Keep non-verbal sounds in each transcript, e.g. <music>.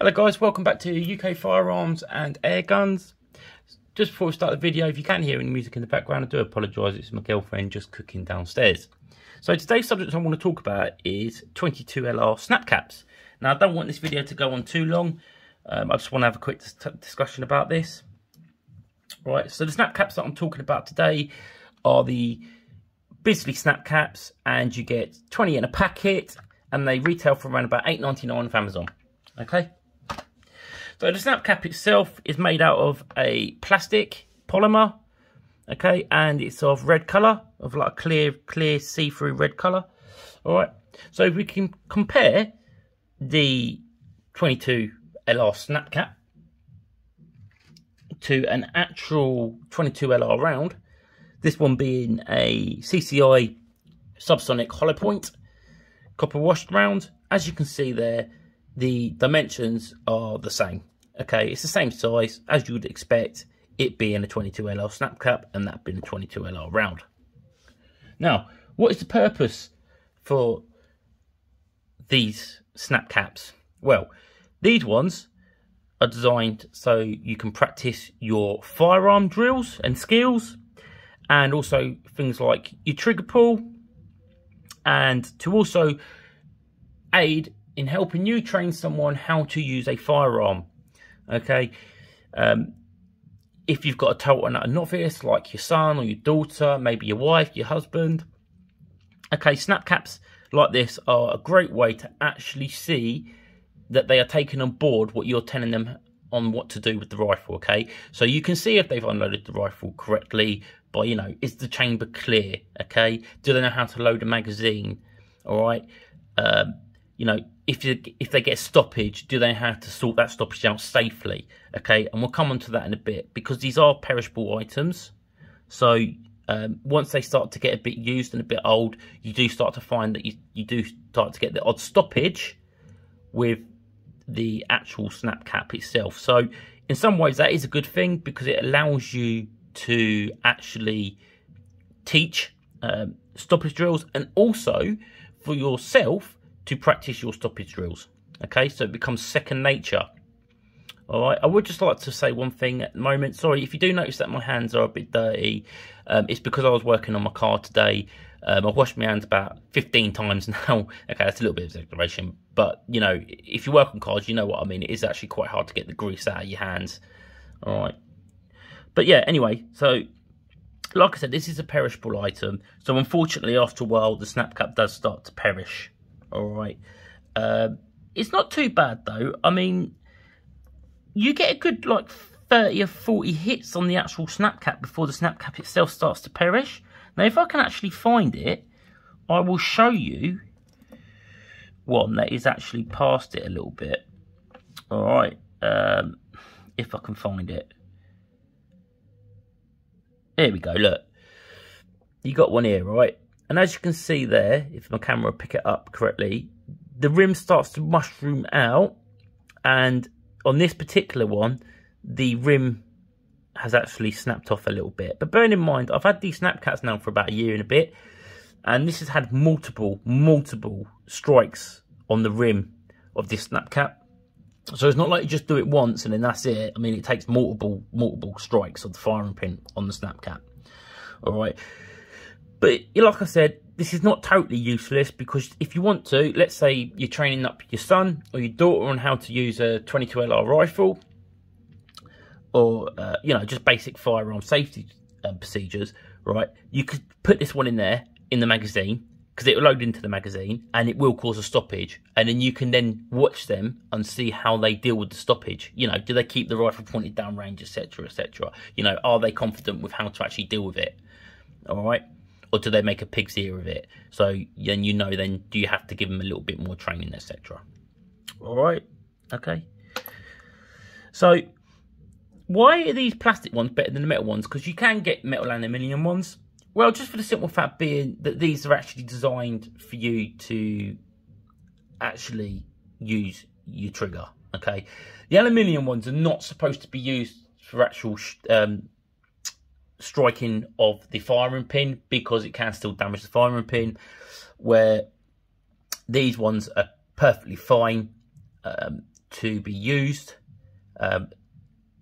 Hello guys, welcome back to UK Firearms and Air Guns. Just before we start the video, if you can't hear any music in the background, I do apologise, it's my girlfriend just cooking downstairs. So today's subject I want to talk about is 22LR snap caps. Now I don't want this video to go on too long, um, I just want to have a quick discussion about this. Right, so the snap caps that I'm talking about today are the Bisley snap caps and you get 20 in a packet and they retail for around about 8.99 on Amazon. Okay, so the snap cap itself is made out of a plastic polymer, okay, and it's of red colour, of like a clear, clear see-through red colour. All right, so if we can compare the 22 LR snap cap to an actual 22 LR round, this one being a CCI subsonic hollow point copper washed round, as you can see there, the dimensions are the same. Okay, it's the same size as you would expect it being a 22LR snap cap and that being a 22LR round. Now, what is the purpose for these snap caps? Well, these ones are designed so you can practice your firearm drills and skills and also things like your trigger pull and to also aid in helping you train someone how to use a firearm. Okay, um, if you've got a total a novice like your son or your daughter, maybe your wife, your husband. Okay, snap caps like this are a great way to actually see that they are taking on board what you're telling them on what to do with the rifle, okay? So you can see if they've unloaded the rifle correctly by, you know, is the chamber clear, okay? Do they know how to load a magazine, all right? Um, you know, if you, if they get stoppage, do they have to sort that stoppage out safely? Okay, and we'll come on to that in a bit because these are perishable items. So um, once they start to get a bit used and a bit old, you do start to find that you, you do start to get the odd stoppage with the actual snap cap itself. So in some ways that is a good thing because it allows you to actually teach um, stoppage drills and also for yourself to practice your stoppage drills. Okay, so it becomes second nature. All right, I would just like to say one thing at the moment. Sorry, if you do notice that my hands are a bit dirty, um, it's because I was working on my car today. Um, I've washed my hands about 15 times <laughs> now. okay, that's a little bit of exaggeration, but you know, if you work on cars, you know what I mean. It is actually quite hard to get the grease out of your hands. All right, but yeah, anyway, so like I said, this is a perishable item. So unfortunately, after a while, the snap cap does start to perish. All right. Uh, it's not too bad though. I mean, you get a good like 30 or 40 hits on the actual snap cap before the snap cap itself starts to perish. Now, if I can actually find it, I will show you one that is actually past it a little bit. All right. Um, if I can find it. There we go. Look. You got one here, right? And as you can see there, if my camera pick it up correctly, the rim starts to mushroom out. And on this particular one, the rim has actually snapped off a little bit. But bearing in mind, I've had these snap caps now for about a year and a bit. And this has had multiple, multiple strikes on the rim of this snap cap. So it's not like you just do it once and then that's it. I mean, it takes multiple, multiple strikes of the firing pin on the snap cap. All right. But like I said, this is not totally useless because if you want to, let's say you're training up your son or your daughter on how to use a 22LR rifle or, uh, you know, just basic firearm safety um, procedures, right? You could put this one in there in the magazine because it will load into the magazine and it will cause a stoppage. And then you can then watch them and see how they deal with the stoppage. You know, do they keep the rifle pointed down range, etc., etc. You know, are they confident with how to actually deal with it? All right or do they make a pig's ear of it? So then you know, then do you have to give them a little bit more training, etc. All right, okay. So why are these plastic ones better than the metal ones? Because you can get metal aluminium ones. Well, just for the simple fact being that these are actually designed for you to actually use your trigger. Okay, the aluminium ones are not supposed to be used for actual um, striking of the firing pin because it can still damage the firing pin. Where these ones are perfectly fine. Um, to be used um,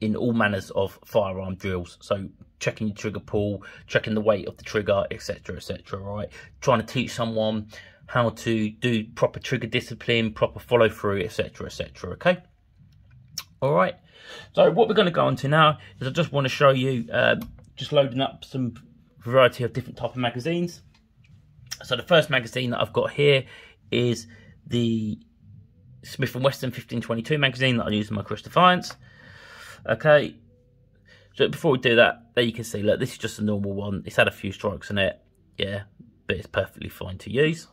in all manners of firearm drills. So checking your trigger pull, checking the weight of the trigger, etc., etc. Right, trying to teach someone how to do proper trigger discipline, proper follow through, etc., etc. Okay. All right. So what we're going to go on to now is I just want to show you uh, just loading up some variety of different type of magazines. So the first magazine that I've got here is the Smith & Wesson 1522 magazine that I use in my Curus Defiance. Okay, so before we do that, there you can see, look, this is just a normal one. It's had a few strikes in it, yeah, but it's perfectly fine to use.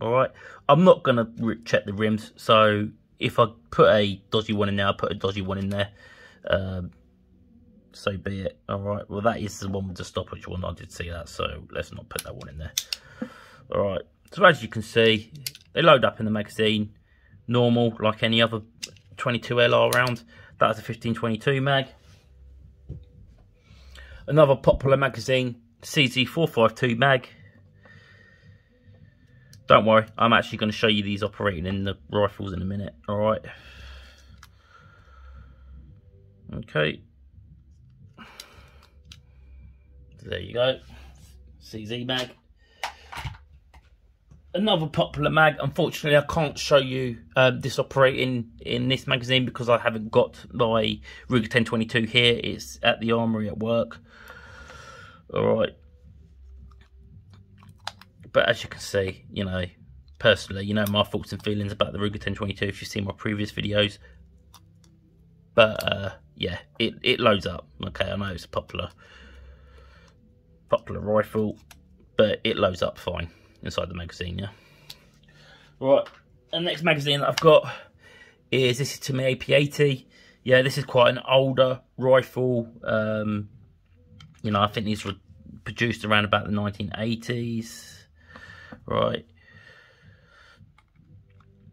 All right, I'm not going to check the rims, so if I put a dodgy one in there, I'll put a dodgy one in there. Um, so be it. All right, well, that is the one with the stoppage one. I did see that, so let's not put that one in there. All right, so as you can see, they load up in the magazine, normal, like any other 22 LR round. That's a 1522 mag. Another popular magazine, CZ452 mag. Don't worry, I'm actually going to show you these operating in the rifles in a minute, alright? Okay. There you go. CZ mag another popular mag. Unfortunately, I can't show you um, this operating in this magazine because I haven't got my Ruger 1022 here. It's at the armory at work. All right. But as you can see, you know, personally, you know my thoughts and feelings about the Ruger 1022 if you've seen my previous videos. But uh, yeah, it, it loads up. Okay, I know it's popular popular rifle, but it loads up fine inside the magazine, yeah. Right, the next magazine that I've got is this is to me AP80. Yeah, this is quite an older rifle. Um, you know, I think these were produced around about the 1980s. Right.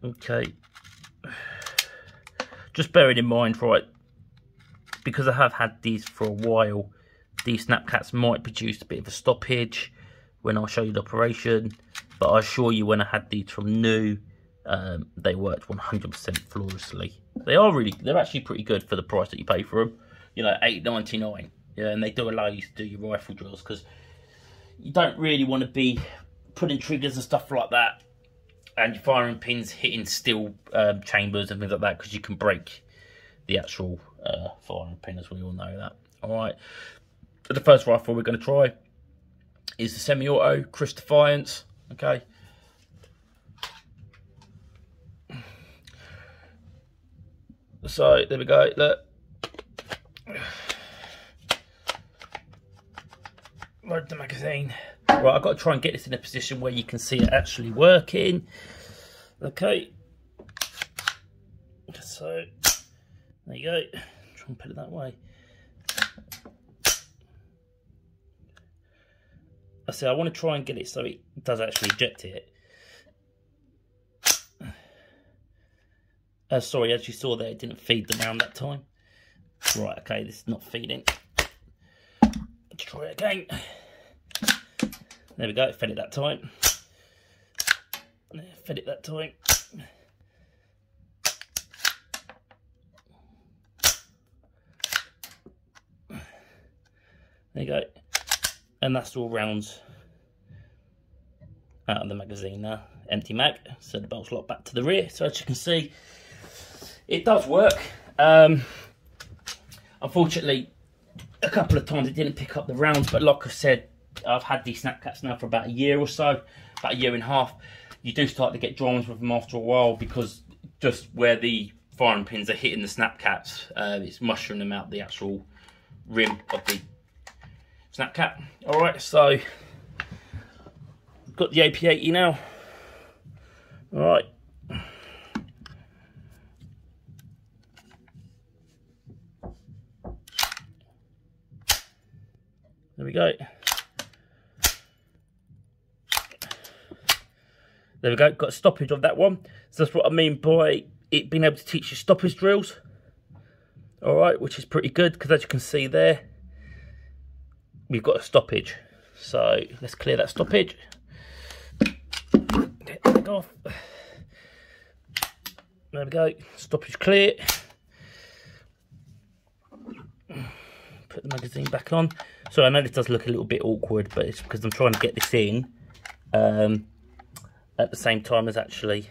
Okay. Just bearing in mind, right, because I have had these for a while, these snap caps might produce a bit of a stoppage when I show you the operation. But I assure you, when I had these from new, um, they worked 100% flawlessly. They are really, they're actually pretty good for the price that you pay for them. You know, eight ninety nine. Yeah, and they do allow you to do your rifle drills because you don't really want to be putting triggers and stuff like that and your firing pins hitting steel um, chambers and things like that because you can break the actual uh, firing pin as we all know that. All right, the first rifle we're going to try is the semi-auto Curus Defiance. Okay. So there we go. Look. Load the magazine. Right, I've got to try and get this in a position where you can see it actually working. Okay. So there you go. Try and put it that way. I say I want to try and get it so it does actually eject it. Uh, sorry, as you saw there, it didn't feed the round that time. Right, okay, this is not feeding. Let's try it again. There we go, it fed it that time. Fed it that time. There you go and that's all rounds out of the magazine now empty mag so the bolt's locked back to the rear. So as you can see it does work. Um, unfortunately a couple of times it didn't pick up the rounds but like I said I've had these snap caps now for about a year or so about a year and a half. You do start to get dramas with them after a while because just where the firing pins are hitting the snap caps uh, it's mushing them out the actual rim of the Snap cap. Alright, so got the AP80 now. Alright. There we go. There we go, got stoppage of that one. So that's what I mean by it being able to teach you stoppage drills. Alright, which is pretty good because as you can see there, we've got a stoppage. So let's clear that stoppage. There we go. Stoppage clear. Put the magazine back on. So I know this does look a little bit awkward, but it's because I'm trying to get this in um, at the same time as actually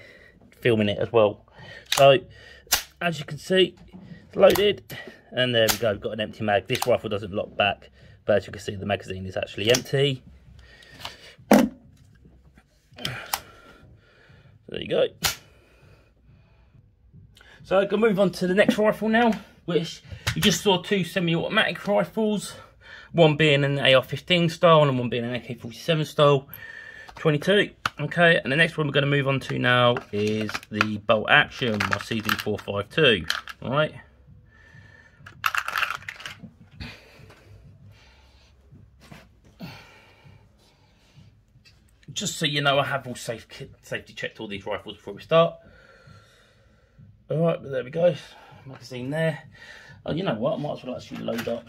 filming it as well. So as you can see, it's loaded. And there we go, got an empty mag. This rifle doesn't lock back, but as you can see, the magazine is actually empty. There you go. So I can move on to the next rifle now, which you just saw two semi-automatic rifles, one being an AR-15 style and one being an AK-47 style 22. Okay, and the next one we're going to move on to now is the bolt action, my CZ452. All right. Just so you know, I have all safe, safety checked all these rifles before we start. All right, but there we go. Magazine there. Oh, you know what? I might as well actually load up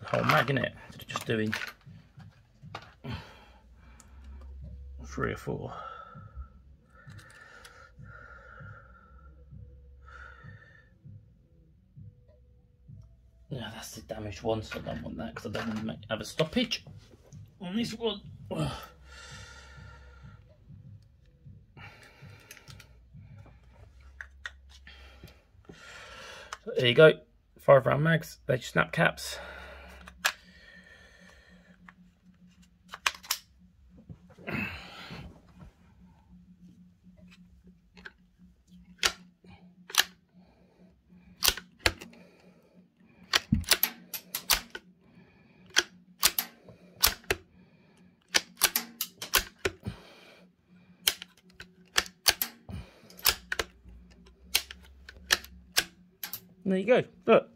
the whole mag in it. Just doing three or four. Yeah, that's the damaged one, so I don't want that because I don't want to make, have a stoppage on this one. There you go, five round mags, they snap caps. There you go. Look,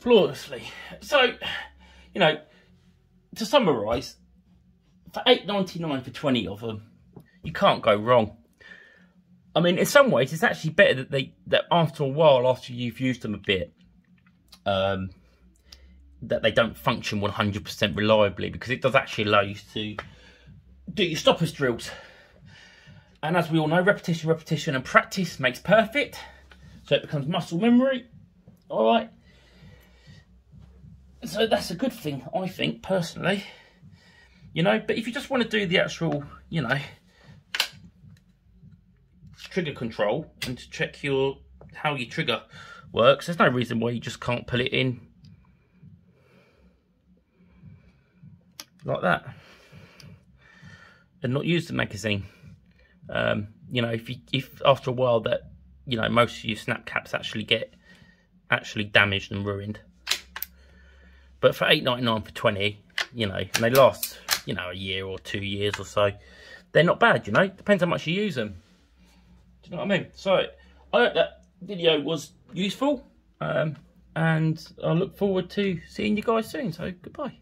flawlessly. So, you know, to summarise, for eight ninety nine for twenty of them, you can't go wrong. I mean, in some ways, it's actually better that they that after a while, after you've used them a bit, um, that they don't function one hundred percent reliably because it does actually allow you to do your stoppers drills. And as we all know, repetition, repetition, and practice makes perfect. So it becomes muscle memory. All right. So that's a good thing, I think, personally. You know, but if you just want to do the actual, you know, trigger control and to check your how your trigger works, there's no reason why you just can't pull it in like that and not use the magazine. Um, you know, if you if after a while that you know, most of your snap caps actually get actually damaged and ruined. But for eight ninety nine for 20, you know, and they last, you know, a year or two years or so, they're not bad, you know. Depends how much you use them. Do you know what I mean? So, I hope that video was useful. Um, and I look forward to seeing you guys soon. So, goodbye.